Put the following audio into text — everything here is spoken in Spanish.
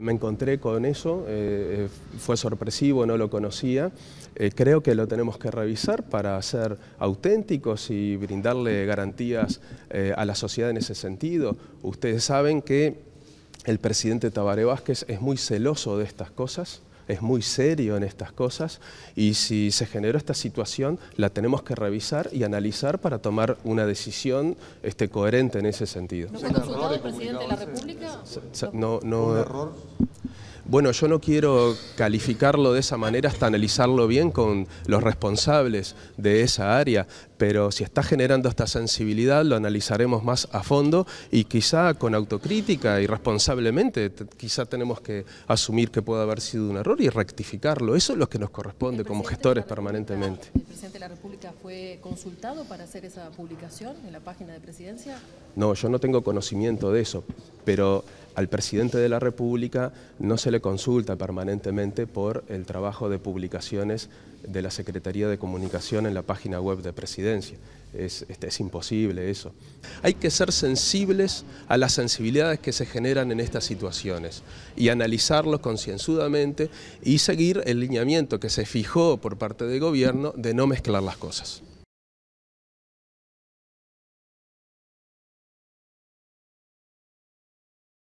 Me encontré con eso, eh, fue sorpresivo, no lo conocía. Eh, creo que lo tenemos que revisar para ser auténticos y brindarle garantías eh, a la sociedad en ese sentido. Ustedes saben que el presidente Tabaré Vázquez es muy celoso de estas cosas es muy serio en estas cosas y si se generó esta situación la tenemos que revisar y analizar para tomar una decisión este, coherente en ese sentido. ¿No fue consultado el presidente de la República? No, no, ¿Un error? Bueno, yo no quiero calificarlo de esa manera hasta analizarlo bien con los responsables de esa área, pero si está generando esta sensibilidad lo analizaremos más a fondo y quizá con autocrítica y responsablemente, quizá tenemos que asumir que puede haber sido un error y rectificarlo. Eso es lo que nos corresponde como gestores permanentemente. ¿El presidente de la República fue consultado para hacer esa publicación en la página de presidencia? No, yo no tengo conocimiento de eso, pero al presidente de la República no se le consulta permanentemente por el trabajo de publicaciones de la Secretaría de Comunicación en la página web de Presidencia. Es, este, es, imposible eso. Hay que ser sensibles a las sensibilidades que se generan en estas situaciones y analizarlos concienzudamente y seguir el lineamiento que se fijó por parte del gobierno de no mezclar las cosas.